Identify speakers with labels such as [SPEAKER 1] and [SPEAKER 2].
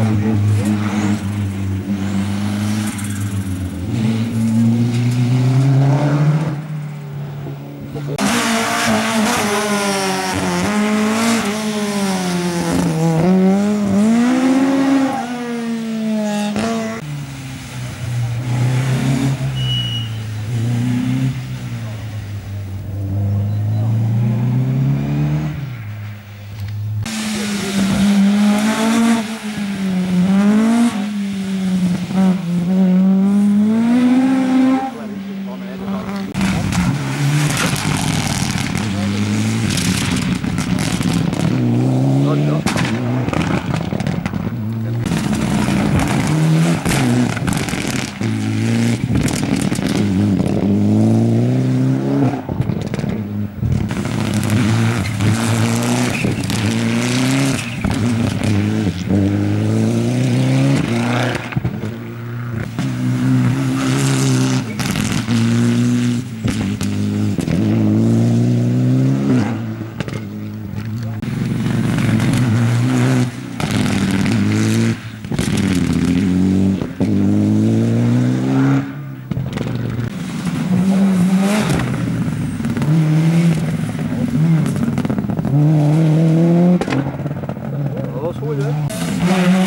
[SPEAKER 1] Obrigado. Uhum. Amen.